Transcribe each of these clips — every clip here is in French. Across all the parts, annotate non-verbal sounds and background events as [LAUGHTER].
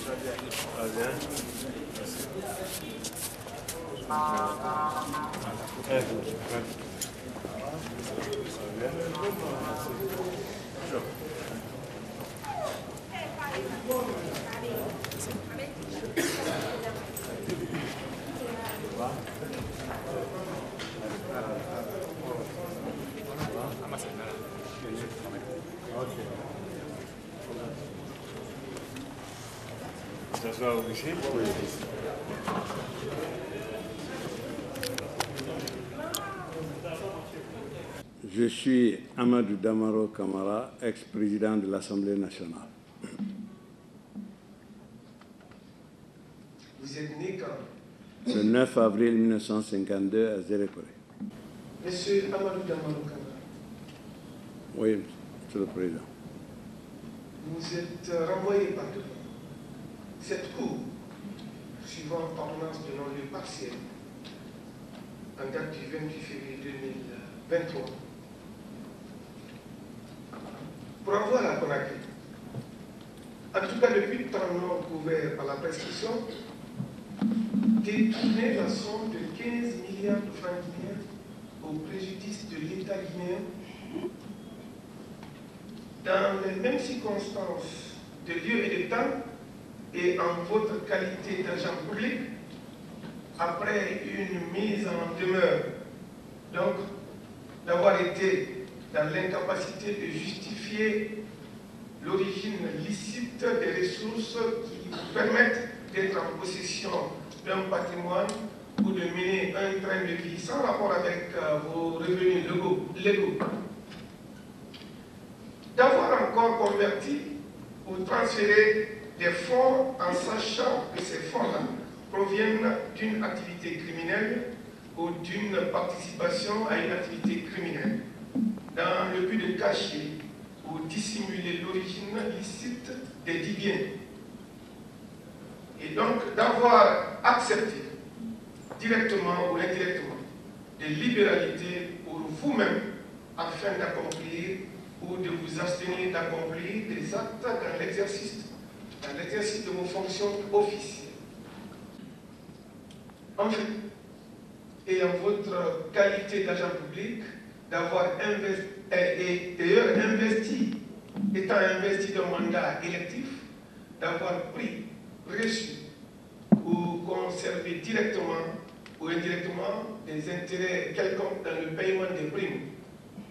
Ça va bien Merci. Eh, vous, ouais. Ça. Je suis Amadou Damaro Kamara, ex-président de l'Assemblée nationale. Vous êtes né quand? Le 9 avril 1952 à Zérékoré. Monsieur Amadou Damaro Kamara, Oui, Monsieur le Président. vous êtes renvoyé par devant. Cette cour, suivant ordonnance de non-lieu partiel, en date du 28 février 2023, pour avoir à Conakry, en tout cas depuis 30 ans couvert par la prescription, détourner la somme de 15 milliards de francs guinéens au préjudice de l'État guinéen dans les mêmes circonstances de lieu et de temps et en votre qualité d'agent public, après une mise en demeure, donc d'avoir été dans l'incapacité de justifier l'origine licite des ressources qui vous permettent d'être en possession d'un patrimoine ou de mener un train de vie sans rapport avec euh, vos revenus légaux, légaux. D'avoir encore converti ou transféré des fonds en sachant que ces fonds-là proviennent d'une activité criminelle ou d'une participation à une activité criminelle, dans le but de cacher ou dissimuler l'origine licite des dix biens. Et donc d'avoir accepté directement ou indirectement des libéralités pour vous-même afin d'accomplir ou de vous abstenir d'accomplir des actes dans l'exercice dans l'exercice de vos fonctions officielles. Enfin, et en votre qualité d'agent public, d'avoir investi, et d'ailleurs investi, étant investi d'un mandat électif, d'avoir pris, reçu ou conservé directement ou indirectement des intérêts quelconques dans le paiement des primes,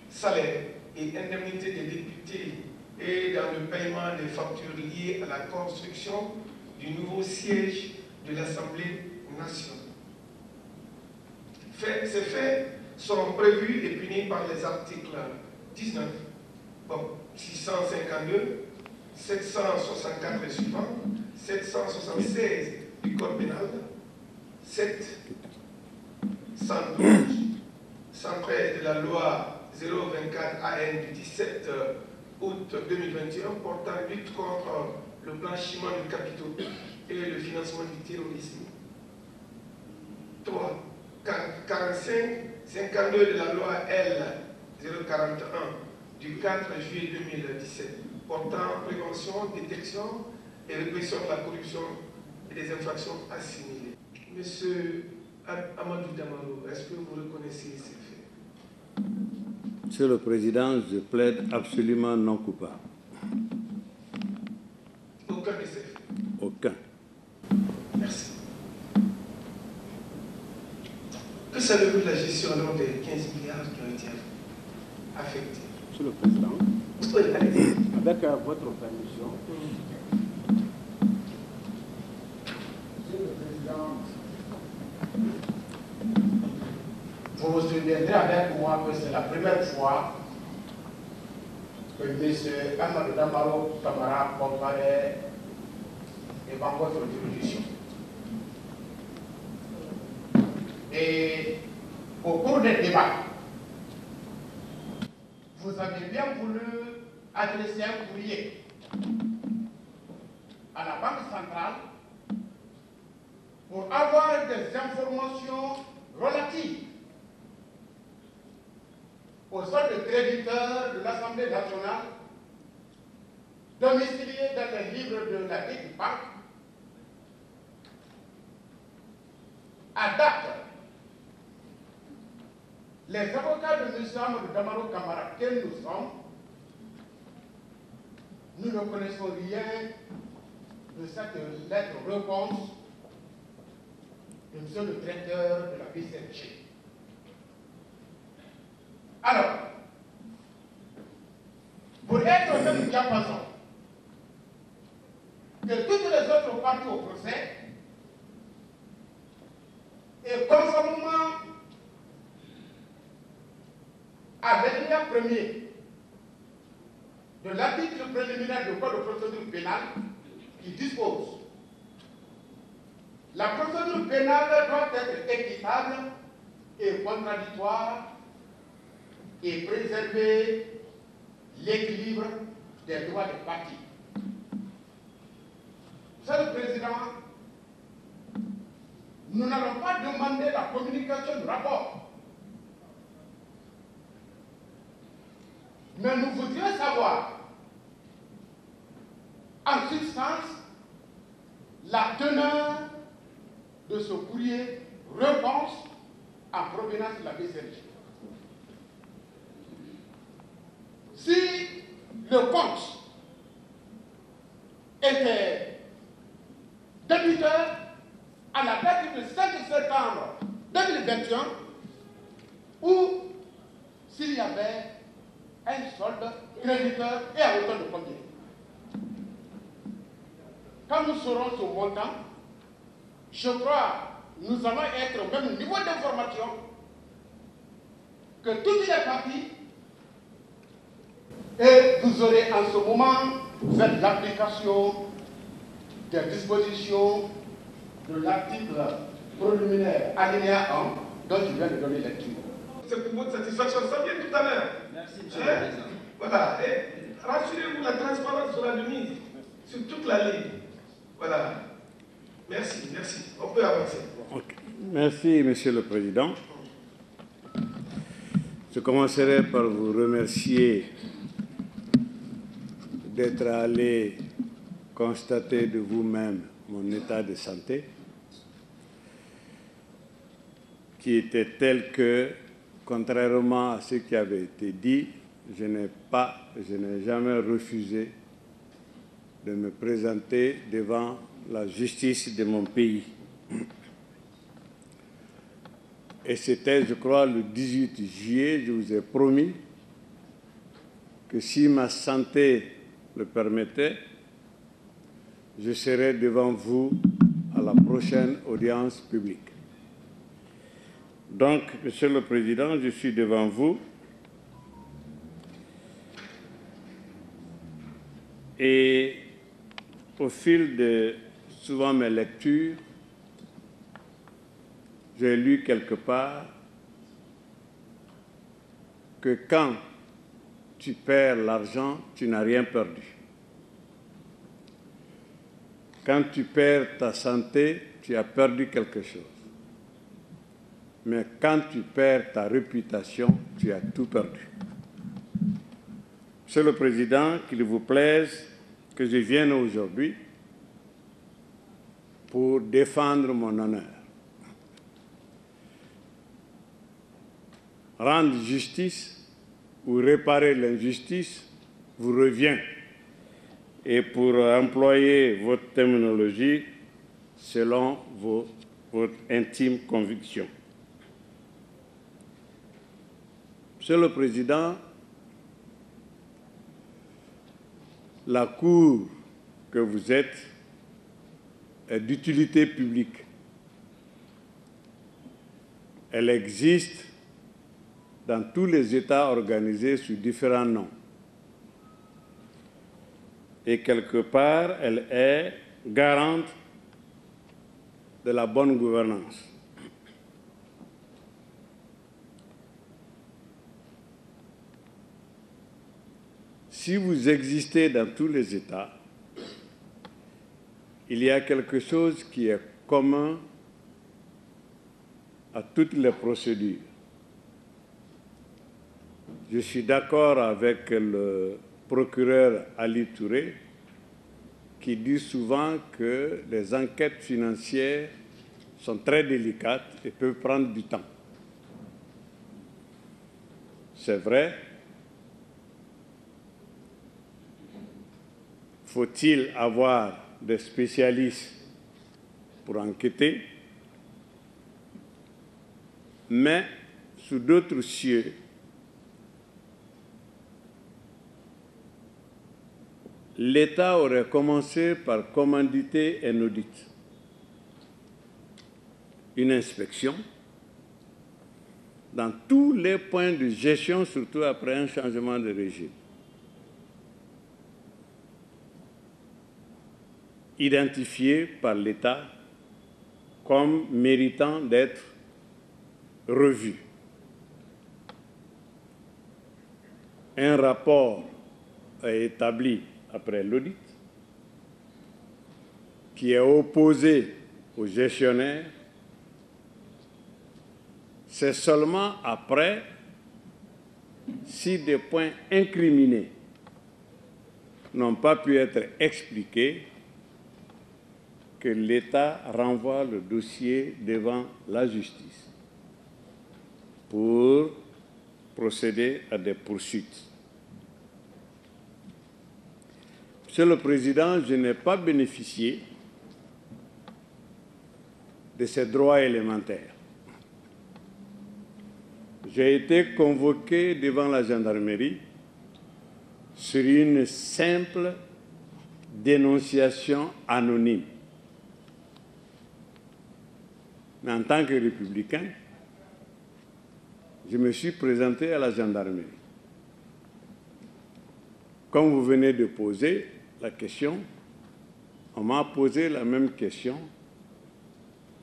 salaires et indemnités des députés et dans le paiement des factures liées à la construction du nouveau siège de l'Assemblée nationale. Ces faits sont prévus et punis par les articles 19, bon, 652, 764 et suivants, 776 du Code pénal, 7, 112, 113 de la loi 024 AN du 17 août 2021 portant lutte contre le blanchiment de capitaux et le financement du terrorisme. 3. 45, 52 de la loi L 041 du 4 juillet 2017 portant prévention, détection et répression de la corruption et des infractions assimilées. Monsieur Amadou Damaro, est-ce que vous reconnaissez ces Monsieur le Président, je plaide absolument non coupable. Aucun faits. Aucun. Merci. Que savez-vous de la gestion alors des 15 milliards qui ont été affectés? Monsieur le Président, Oui, avec euh, votre permission, Monsieur le Président, vous vous souviendrez avec moi que c'est la première fois que M. Amadou Damaro Kamara comparaît devant votre juridiction. Et au cours des débats, vous avez bien voulu adresser un courrier à la Banque centrale pour avoir des informations relatives au centre de créditeurs de l'Assemblée nationale, domicilié dans les livres de la Ligue Banque, à date, les avocats de M. de Damaro Kamara quels nous sommes, nous ne connaissons rien de cette lettre réponse de M. le directeur de la BCNG. Alors, pour être même diapason que toutes les autres parties au procès, et conformément à l'alinéa premier de l'article préliminaire du Code de procédure pénale qui dispose la procédure pénale doit être équitable et contradictoire et préserver l'équilibre des droits des partis. Monsieur le Président, nous n'allons pas demander la communication du rapport. Mais nous voudrions savoir, en substance, la teneur de ce courrier réponse en provenance de la BCRG. Si le compte était débiteur à la date du 5 septembre 2021 ou s'il y avait un solde créditeur et à hauteur de combien? Quand nous saurons ce montant, je crois nous allons être au même niveau d'information que toutes les parties et vous aurez en ce moment fait l'application des dispositions de l'article préliminaire alinéa 1 dont je viens de donner lecture. C'est pour votre satisfaction, ça vient tout à l'heure. Merci, Monsieur le Président. Voilà. Et rassurez-vous, la transparence sera de mise sur toute la ligne. Voilà. Merci, merci. On peut avancer. Merci, Monsieur le Président. Je commencerai par vous remercier d'être allé constater de vous-même mon état de santé, qui était tel que, contrairement à ce qui avait été dit, je n'ai pas, je n'ai jamais refusé de me présenter devant la justice de mon pays. Et c'était, je crois, le 18 juillet, je vous ai promis que si ma santé le permettait, je serai devant vous à la prochaine audience publique. Donc, Monsieur le Président, je suis devant vous et au fil de souvent mes lectures, j'ai lu quelque part que quand tu perds l'argent, tu n'as rien perdu. Quand tu perds ta santé, tu as perdu quelque chose. Mais quand tu perds ta réputation, tu as tout perdu. Monsieur le Président, qu'il vous plaise que je vienne aujourd'hui pour défendre mon honneur. Rendre justice ou réparer l'injustice vous revient. Et pour employer votre terminologie selon vos, votre intime conviction. Monsieur le Président, la Cour que vous êtes est d'utilité publique. Elle existe dans tous les États organisés sous différents noms. Et quelque part, elle est garante de la bonne gouvernance. Si vous existez dans tous les États, il y a quelque chose qui est commun à toutes les procédures. Je suis d'accord avec le procureur Ali Touré qui dit souvent que les enquêtes financières sont très délicates et peuvent prendre du temps. C'est vrai. Faut-il avoir des spécialistes pour enquêter? Mais sous d'autres cieux, l'État aurait commencé par commanditer un audit, une inspection dans tous les points de gestion, surtout après un changement de régime. identifiés par l'État comme méritant d'être revus. Un rapport est établi après l'audit qui est opposé au gestionnaire c'est seulement après, si des points incriminés n'ont pas pu être expliqués, que l'État renvoie le dossier devant la justice pour procéder à des poursuites. Monsieur le Président, je n'ai pas bénéficié de ces droits élémentaires j'ai été convoqué devant la gendarmerie sur une simple dénonciation anonyme. Mais en tant que républicain, je me suis présenté à la gendarmerie. Comme vous venez de poser la question, on m'a posé la même question.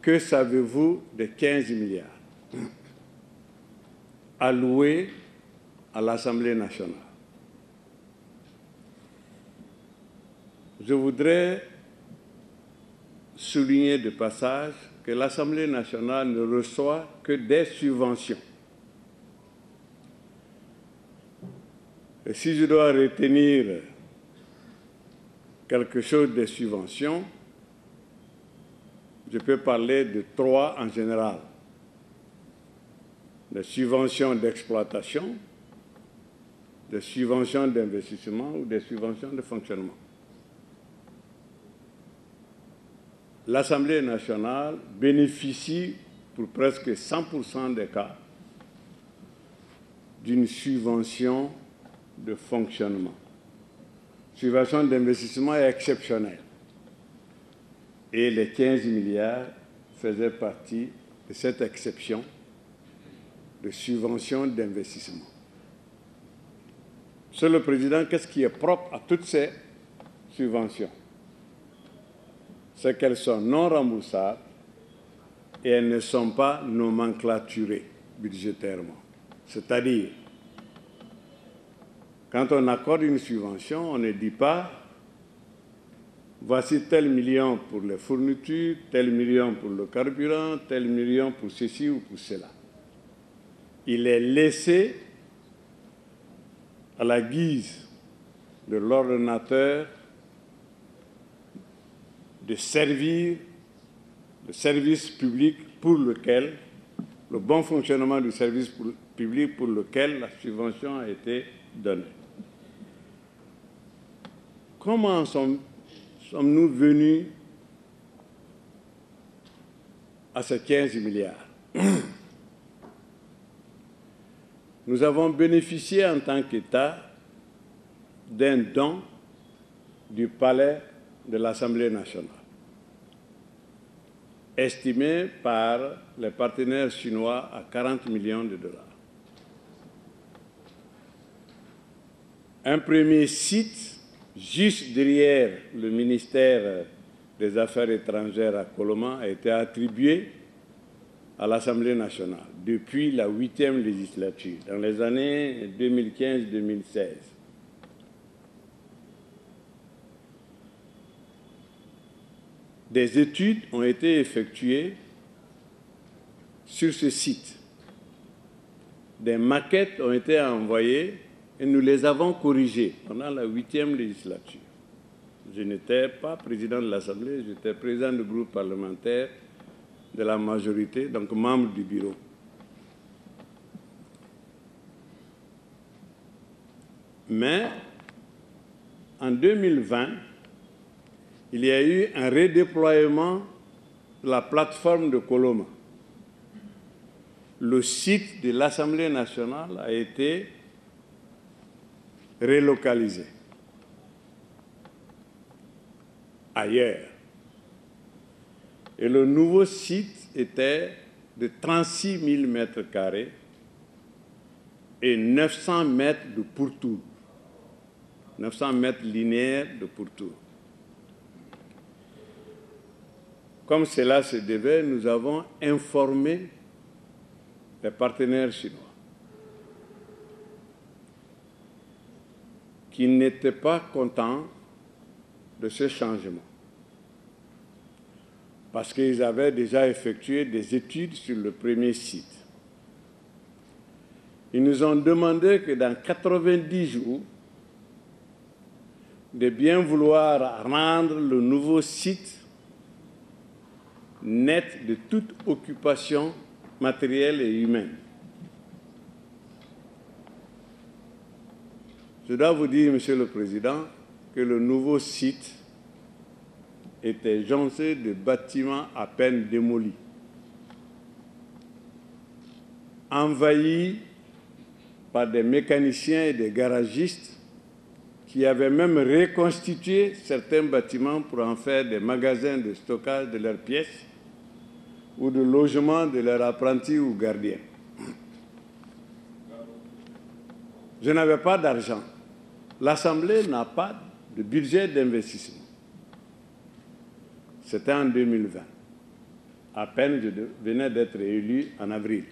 Que savez-vous de 15 milliards alloué à l'Assemblée nationale? Je voudrais souligner de passage que l'Assemblée nationale ne reçoit que des subventions. Et si je dois retenir quelque chose des subventions, je peux parler de trois en général des subventions d'exploitation, des subventions d'investissement ou des subventions de fonctionnement. L'Assemblée nationale bénéficie pour presque 100% des cas d'une subvention de fonctionnement. Subvention d'investissement est exceptionnelle. Et les 15 milliards faisaient partie de cette exception de subventions d'investissement. Monsieur le Président, qu'est-ce qui est propre à toutes ces subventions? C'est qu'elles sont non remboursables et elles ne sont pas nomenclaturées budgétairement. C'est-à-dire, quand on accorde une subvention, on ne dit pas voici tel million pour les fournitures, tel million pour le carburant, tel million pour ceci ou pour cela il est laissé à la guise de l'ordonnateur de servir le service public pour lequel, le bon fonctionnement du service public pour lequel la subvention a été donnée. Comment sommes-nous venus à ces 15 milliards? [CLEARS THROAT] Nous avons bénéficié en tant qu'État d'un don du palais de l'Assemblée nationale, estimé par les partenaires chinois à 40 millions de dollars. Un premier site, juste derrière le ministère des Affaires étrangères à Coloma, a été attribué à l'Assemblée nationale depuis la huitième législature, dans les années 2015-2016. Des études ont été effectuées sur ce site. Des maquettes ont été envoyées et nous les avons corrigées pendant la huitième législature. Je n'étais pas président de l'Assemblée, j'étais président du groupe parlementaire de la majorité, donc membre du bureau. Mais en 2020, il y a eu un redéploiement de la plateforme de Coloma. Le site de l'Assemblée nationale a été relocalisé ailleurs. Et le nouveau site était de 36 000 mètres carrés et 900 mètres de pourtour. 900 mètres linéaires de pourtour. Comme cela se devait, nous avons informé les partenaires chinois qui n'étaient pas contents de ce changement parce qu'ils avaient déjà effectué des études sur le premier site. Ils nous ont demandé que dans 90 jours, de bien vouloir rendre le nouveau site net de toute occupation matérielle et humaine. Je dois vous dire, Monsieur le Président, que le nouveau site était joncé de bâtiments à peine démolis, envahis par des mécaniciens et des garagistes qui avaient même reconstitué certains bâtiments pour en faire des magasins de stockage de leurs pièces ou de logement de leurs apprentis ou gardiens. Je n'avais pas d'argent. L'Assemblée n'a pas de budget d'investissement. C'était en 2020. À peine je venais d'être élu en avril.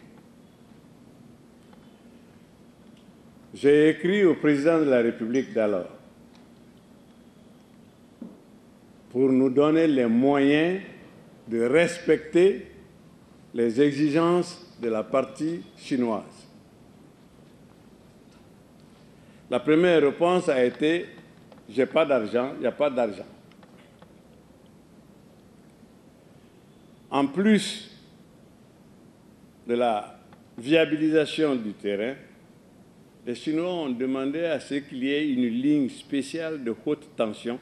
J'ai écrit au président de la République d'alors pour nous donner les moyens de respecter les exigences de la partie chinoise. La première réponse a été j'ai pas d'argent, il n'y a pas d'argent. En plus de la viabilisation du terrain, les Chinois ont demandé à ce qu'il y ait une ligne spéciale de haute tension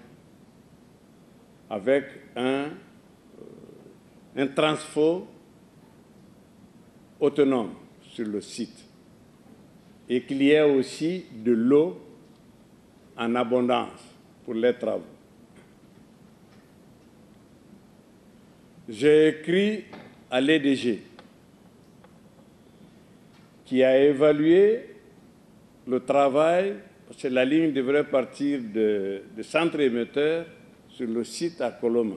avec un, un transfo autonome sur le site et qu'il y ait aussi de l'eau en abondance pour les travaux. J'ai écrit à l'EDG qui a évalué le travail, parce que la ligne devrait partir de, centre émetteur sur le site à Coloma.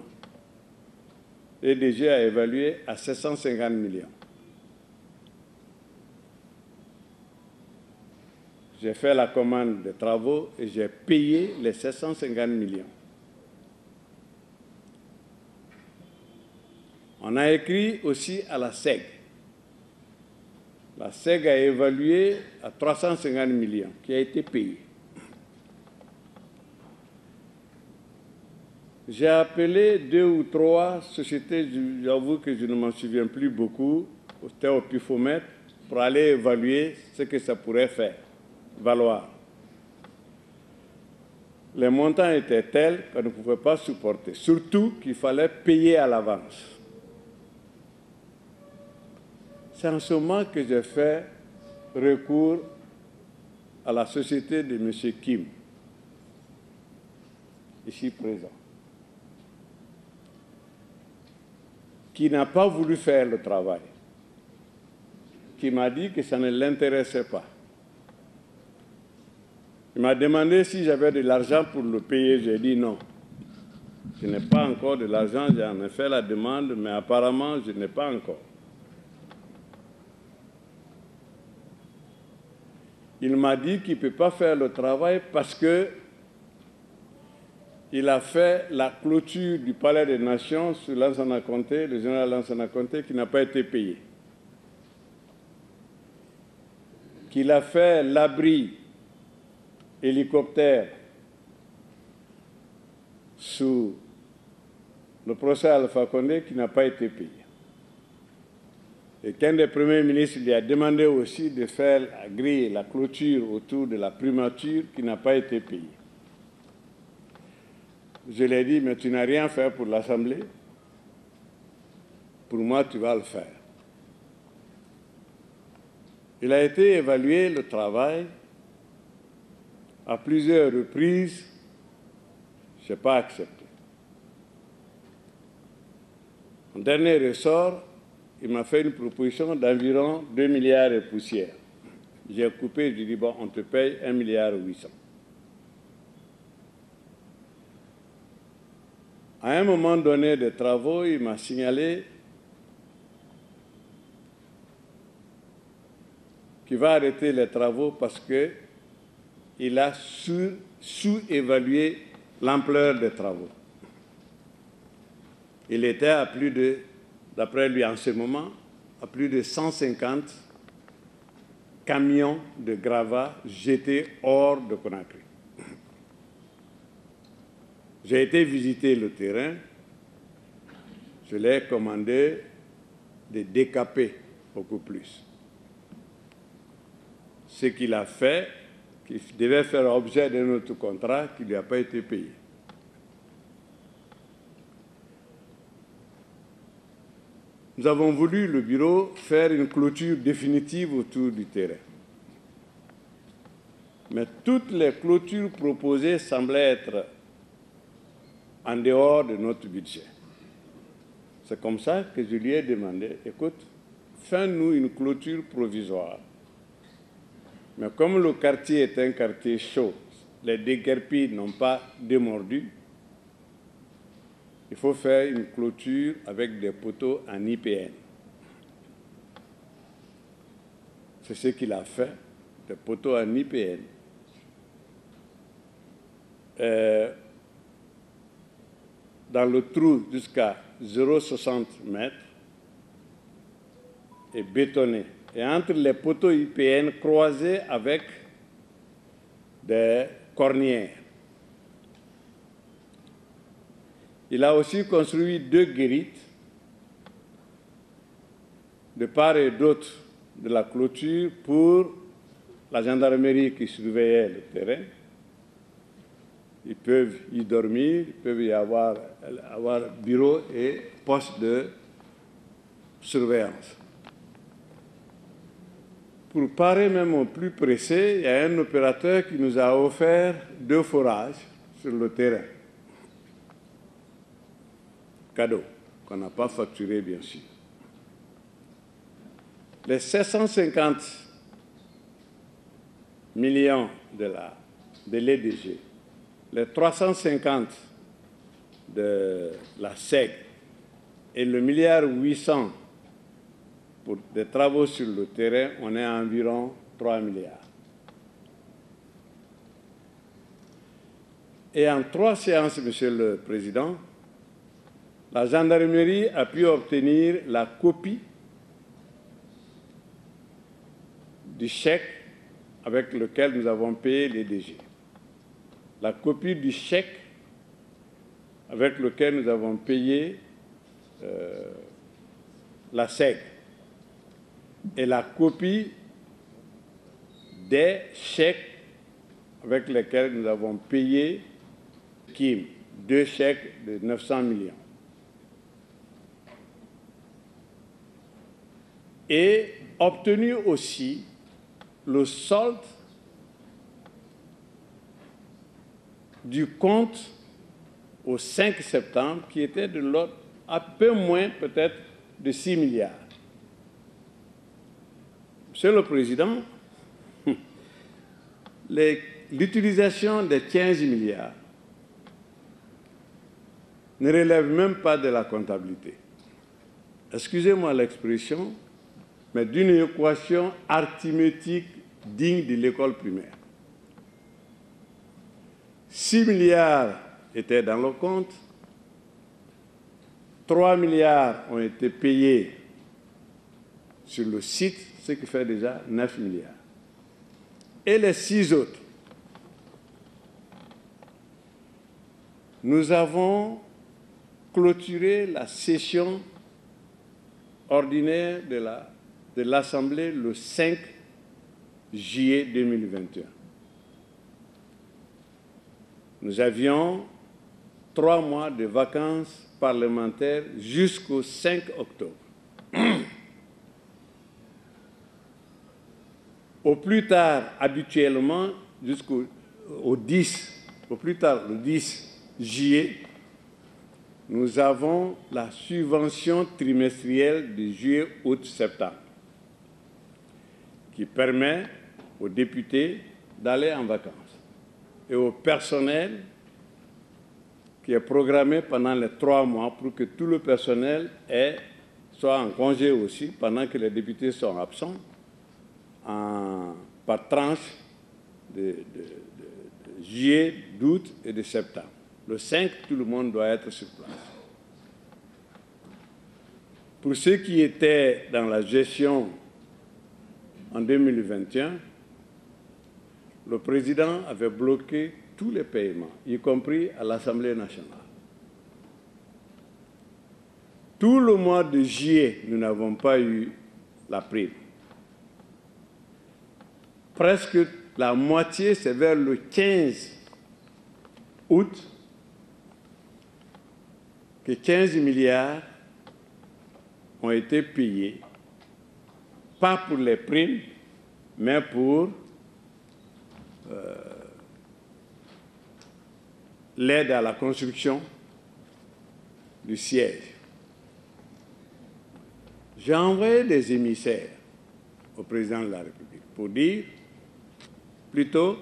L'EDG a évalué à 750 millions. J'ai fait la commande des travaux et j'ai payé les 750 millions. On a écrit aussi à la SEG. La SEG a évalué à 350 millions, qui a été payé. J'ai appelé deux ou trois sociétés, j'avoue que je ne m'en souviens plus beaucoup, c'était au pifomètre, pour aller évaluer ce que ça pourrait faire, valoir. Les montants étaient tels qu'on ne pouvait pas supporter, surtout qu'il fallait payer à l'avance. C'est en ce moment que j'ai fait recours à la société de M. Kim, ici présent, qui n'a pas voulu faire le travail, qui m'a dit que ça ne l'intéressait pas. M'a demandé si j'avais de l'argent pour le payer. J'ai dit non. Je n'ai pas encore de l'argent, j'en ai fait la demande, mais apparemment, je n'ai pas encore. il m'a dit qu'il ne peut pas faire le travail parce que il a fait la clôture du Palais des Nations sur Lansana Conté, le général Lansana Conté, qui n'a pas été payé. Qu'il a fait l'abri hélicoptère sous le procès Alpha Condé qui n'a pas été payé. et qu'un des premiers ministres lui a demandé aussi de faire la grille, la clôture autour de la primature qui n'a pas été payée. Je lui ai dit, mais tu n'as rien fait pour l'Assemblée. Pour moi, tu vas le faire. Il a été évalué le travail à plusieurs reprises. Je n'ai pas accepté. En dernier ressort, il m'a fait une proposition d'environ 2 milliards et poussière. J'ai coupé, j'ai dit, bon, on te paye 1 milliard 800. À un moment donné des travaux, il m'a signalé qu'il va arrêter les travaux parce qu'il a sous-évalué l'ampleur des travaux. Il était à plus de, d'après lui en ce moment, à plus de 150 camions de gravats jetés hors de Conakry. J'ai été visiter le terrain, je l'ai commandé de décaper beaucoup plus. Ce qu'il a fait, qui devait faire objet d'un autre contrat qui ne lui a pas été payé. Nous avons voulu, le bureau, faire une clôture définitive autour du terrain. Mais toutes les clôtures proposées semblaient être en dehors de notre budget. C'est comme ça que je lui ai demandé, écoute, fais-nous une clôture provisoire. Mais comme le quartier est un quartier chaud, les déguerpis n'ont pas démordu, il faut faire une clôture avec des poteaux en IPN. C'est ce qu'il a fait, des poteaux en IPN. Euh, dans le trou jusqu'à 0,60 mètres et bétonné. Et entre les poteaux IPN croisés avec des cornières. Il a aussi construit deux guérites de part et d'autre de la clôture pour la gendarmerie qui surveillait le terrain ils peuvent y dormir, ils peuvent y avoir, avoir bureau et poste de surveillance. Pour parer même au plus pressé, il y a un opérateur qui nous a offert deux forages sur le terrain. Cadeau, qu'on n'a pas facturé bien sûr. Les 750 millions de la de l'EDG les 350 de la SEC et le milliard 800 pour des travaux sur le terrain, on est à environ 3 milliards. Et en trois séances, Monsieur le Président, la gendarmerie a pu obtenir la copie du chèque avec lequel nous avons payé les DG la copie du chèque avec lequel nous avons payé euh, la SEG et la copie des chèques avec lesquels nous avons payé Kim, deux chèques de 900 millions. Et obtenu aussi le solde du compte au 5 septembre qui était de l'ordre à peu moins peut-être de 6 milliards. Monsieur le Président, [LAUGHS] l'utilisation des 15 milliards ne relève même pas de la comptabilité. Excusez-moi l'expression, mais d'une équation arithmétique digne de l'école primaire. 6 milliards étaient dans le compte, 3 milliards ont été payés sur le site, ce qui fait déjà 9 milliards. Et les 6 autres, nous avons clôturé la session ordinaire de la de l'Assemblée le 5 juillet 2021. Nous avions trois mois de vacances parlementaires jusqu'au 5 octobre. Au plus tard, habituellement, jusqu'au 10, au plus tard, le 10 juillet, nous avons la subvention trimestrielle de juillet, août, septembre, qui permet aux députés d'aller en vacances et au personnel qui est programmé pendant les trois mois pour que tout le personnel soit en congé aussi pendant que les députés sont absents par tranche de, juillet, d'août et de septembre. Le 5, tout le monde doit être sur place. Pour ceux qui étaient dans la gestion en 2021, le président avait bloqué tous les paiements, y compris à l'Assemblée nationale. Tout le mois de juillet, nous n'avons pas eu la prime presque la moitié, c'est vers le 15 août que 15 milliards ont été payés, pas pour les primes, mais pour euh, l'aide à la construction du siège. J'ai envoyé des émissaires au président de la République pour dire Plutôt,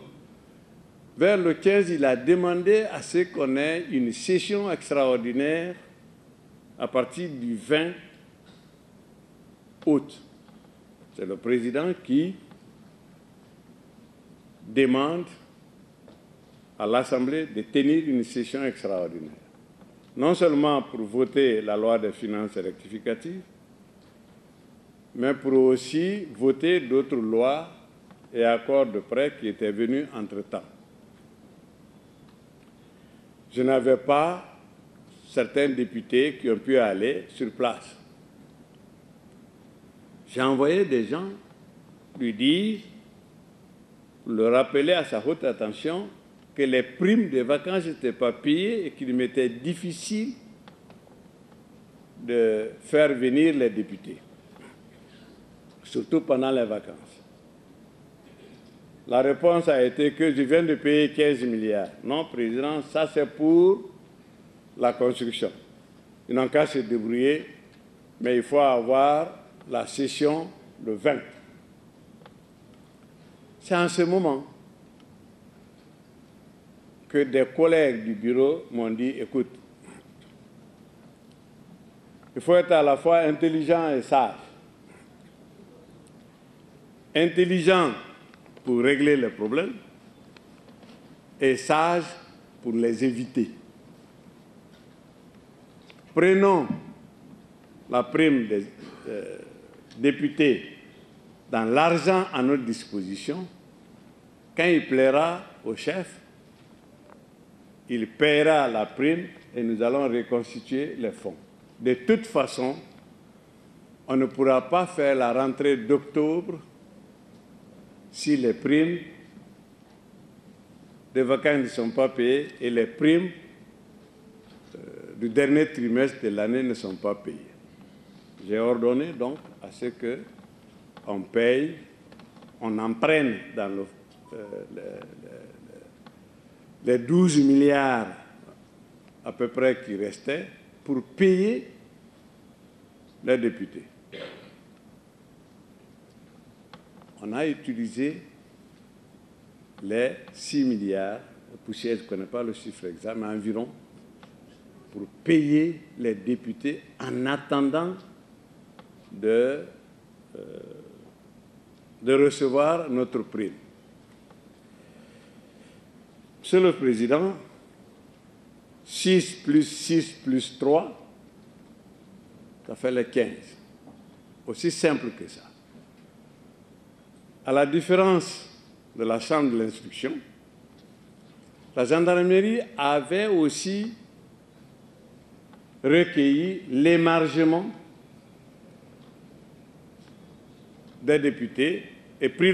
vers le 15, il a demandé à ce qu'on ait une session extraordinaire à partir du 20 août. C'est le président qui demande à l'Assemblée de tenir une session extraordinaire. Non seulement pour voter la loi des finances rectificatives, mais pour aussi voter d'autres lois et accord de prêt qui était venu entre-temps. Je n'avais pas certains députés qui ont pu aller sur place. J'ai envoyé des gens lui dire, le rappeler à sa haute attention que les primes de vacances n'étaient pas payées et qu'il m'était difficile de faire venir les députés, surtout pendant les vacances. La réponse a été que je viens de payer 15 milliards. Non, Président, ça c'est pour la construction. Ils n'ont qu'à se débrouiller, mais il faut avoir la session le 20. C'est en ce moment que des collègues du bureau m'ont dit, écoute, il faut être à la fois intelligent et sage. Intelligent pour régler les problèmes et sage pour les éviter. Prenons la prime des euh, députés dans l'argent à notre disposition. Quand il plaira au chef, il paiera la prime et nous allons reconstituer les fonds. De toute façon, on ne pourra pas faire la rentrée d'octobre si les primes de vacances ne sont pas payées et les primes euh, du dernier trimestre de l'année ne sont pas payées. J'ai ordonné donc à ce que on paye, on en prenne dans euh, les 12 milliards à peu près qui restaient pour payer les députés. On a utilisé les 6 milliards, poussière, je ne connais pas le chiffre exact, mais environ, pour payer les députés en attendant de, euh, de recevoir notre prime. Monsieur le Président, 6 plus 6 plus 3, ça fait les 15. Aussi simple que ça. À la différence de la chambre de l'instruction, la gendarmerie avait aussi recueilli l'émargement des députés et pris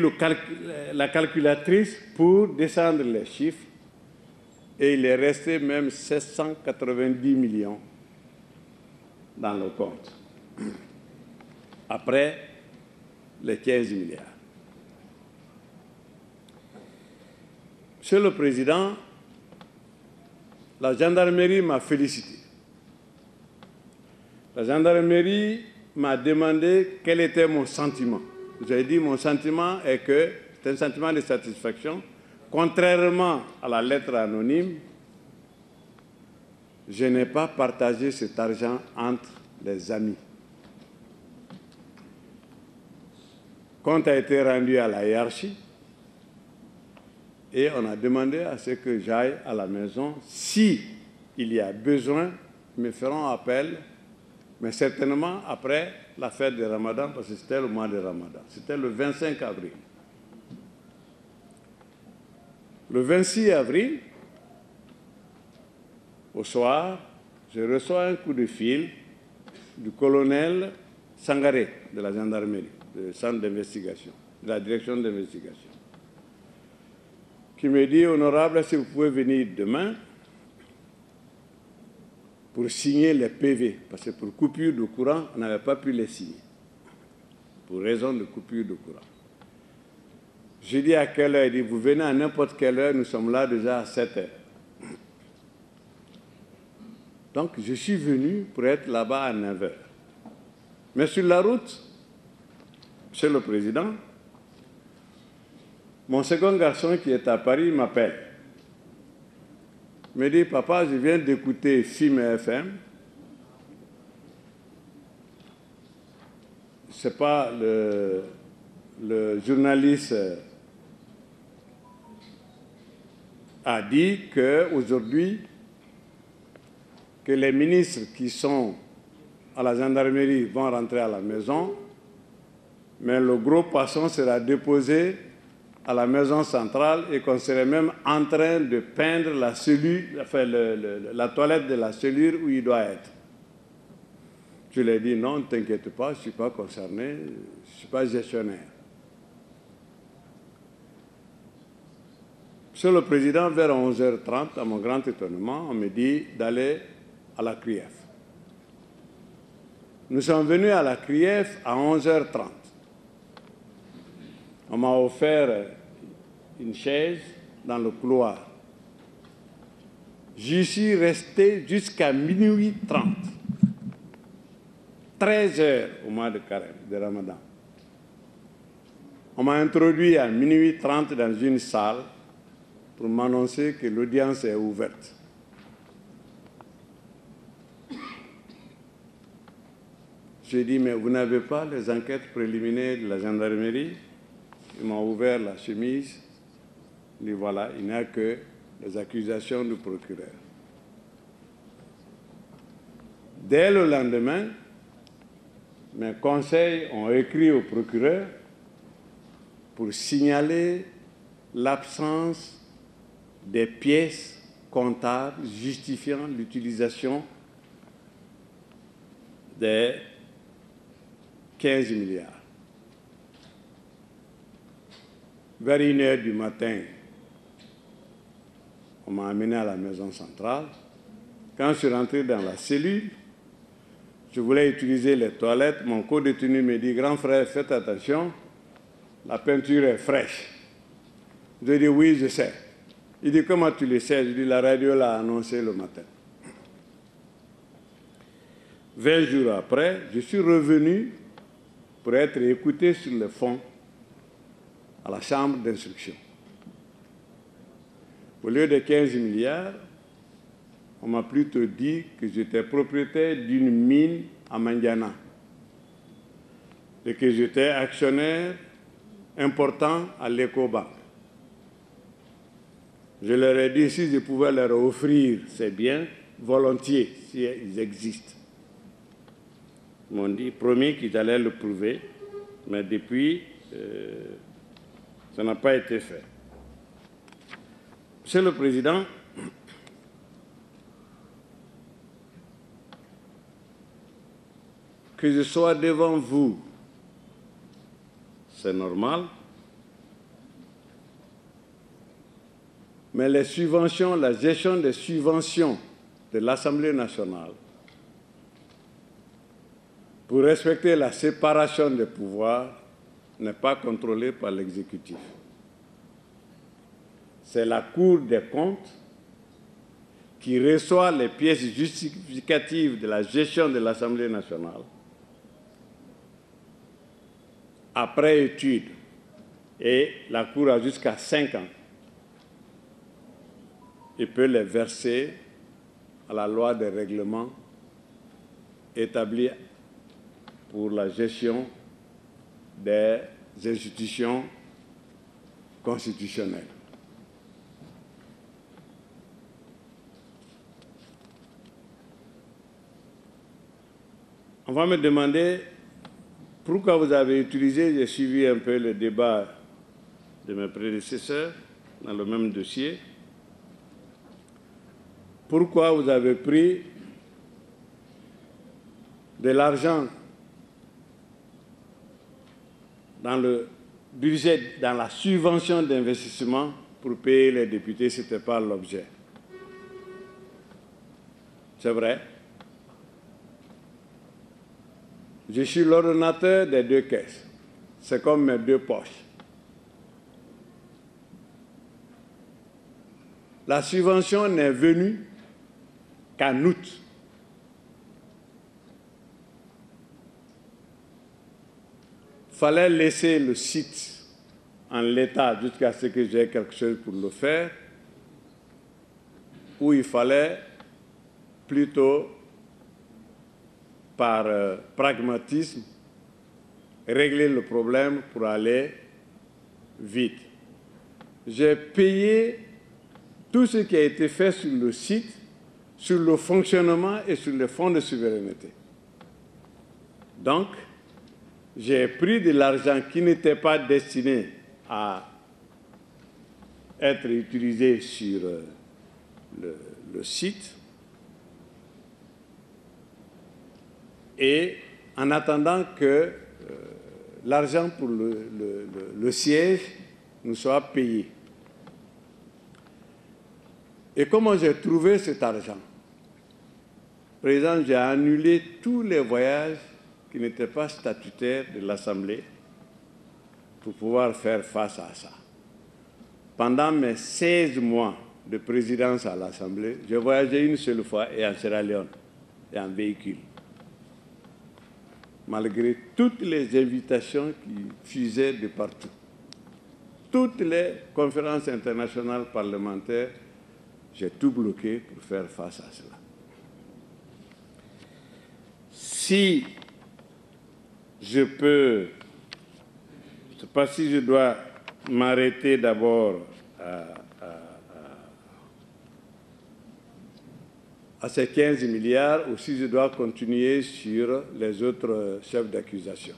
la calculatrice pour descendre les chiffres et il est resté même 790 millions dans le compte, après les 15 milliards. Monsieur le Président, la gendarmerie m'a félicité. La gendarmerie m'a demandé quel était mon sentiment. J'ai dit mon sentiment est que c'est un sentiment de satisfaction. Contrairement à la lettre anonyme, je n'ai pas partagé cet argent entre les amis. Compte a été rendu à la hiérarchie et on a demandé à ce que j'aille à la maison. Si il y a besoin, me feront appel, mais certainement après la fête de Ramadan, parce que c'était le mois de Ramadan. C'était le 25 avril. Le 26 avril, au soir, je reçois un coup de fil du colonel Sangaré de la gendarmerie, du centre d'investigation, de la direction d'investigation, qui me dit, honorable, si vous pouvez venir demain pour signer les PV, parce que pour coupure de courant, on n'avait pas pu les signer, pour raison de coupure de courant. Je dis à quelle heure? Il dit, vous venez à n'importe quelle heure, nous sommes là déjà à 7 heures. Donc je suis venu pour être là-bas à 9 heures. Mais sur la route, Monsieur le Président, mon second garçon qui est à Paris m'appelle. Me dit, papa, je viens d'écouter FIM FM. C'est pas le, journaliste a dit qu'aujourd'hui, que les ministres qui sont à la gendarmerie vont rentrer à la maison, mais le gros poisson sera déposé à la maison centrale et qu'on serait même en train de peindre la cellule, enfin la toilette de la cellule où il doit être. Je lui ai dit non, ne t'inquiète pas, je ne suis pas concerné, je ne suis pas gestionnaire. Monsieur le Président, vers 11h30, à mon grand étonnement, on me dit d'aller à la CRIEF. Nous sommes venus à la CRIEF à 11h30. On m'a offert une chaise dans le couloir. J'y suis resté jusqu'à minuit 30. 13 heures au mois de carême, de Ramadan. On m'a introduit à minuit 30 dans une salle pour m'annoncer que l'audience est ouverte. J'ai dit, mais vous n'avez pas les enquêtes préliminaires de la gendarmerie? Ils m'ont ouvert la chemise. Voilà, il n'y a que les accusations du procureur. Dès le lendemain, mes conseils ont écrit au procureur pour signaler l'absence des pièces comptables justifiant l'utilisation des 15 milliards. Vers une heure du matin, on m'a amené à la maison centrale. Quand je suis rentré dans la cellule, je voulais utiliser les toilettes. Mon co-détenu me dit, grand frère, faites attention, la peinture est fraîche. Je dis, oui, je sais. Il dit, comment tu le sais? Je dis, la radio l'a annoncé le matin. 20 jours après, je suis revenu pour être écouté sur le fond à la chambre d'instruction. Au lieu de 15 milliards, on m'a plutôt dit que j'étais propriétaire d'une mine à Mandiana et que j'étais actionnaire important à l'EcoBank. Je leur ai dit si je pouvais leur offrir ces biens, volontiers, s'ils existent m'ont dit, promis qu'ils allaient le prouver, mais depuis, euh, ça n'a pas été fait. Monsieur le Président, que je sois devant vous c'est normal. Mais les subventions, la gestion des subventions de l'Assemblée nationale, pour respecter la séparation des pouvoirs, n'est pas contrôlée par l'exécutif. C'est la Cour des comptes qui reçoit les pièces justificatives de la gestion de l'Assemblée nationale après étude, et la Cour a jusqu'à 5 ans, il peut les verser à la loi des règlements établie pour la gestion des institutions constitutionnelles. On va me demander pourquoi vous avez utilisé, j'ai suivi un peu le débat de mes prédécesseurs dans le même dossier, pourquoi vous avez pris de l'argent dans le budget, dans la subvention d'investissement pour payer les députés, ce n'était pas l'objet. C'est vrai? Je suis l'ordonnateur des deux caisses. C'est comme mes deux poches. La subvention n'est venue qu'en août. fallait laisser le site en l'état jusqu'à ce que j'ai quelque chose pour le faire, ou il fallait plutôt par euh, pragmatisme, régler le problème pour aller vite. J'ai payé tout ce qui a été fait sur le site, sur le fonctionnement et sur les fonds de souveraineté. Donc, j'ai pris de l'argent qui n'était pas destiné à être utilisé sur euh, le site et en attendant que euh, l'argent pour le, siège nous soit payé. Et comment j'ai trouvé cet argent? Par exemple, j'ai annulé tous les voyages qui n'étaient pas statutaires de l'Assemblée pour pouvoir faire face à ça. Pendant mes 16 mois de présidence à l'Assemblée, j'ai voyagé une seule fois et en Sierra Leone et en véhicule malgré toutes les invitations qui fusaient de partout. Toutes les conférences internationales parlementaires, j'ai tout bloqué pour faire face à cela. Si je peux, je ne sais pas si je dois m'arrêter d'abord à à ces 15 milliards ou si je dois continuer sur les autres chefs d'accusation.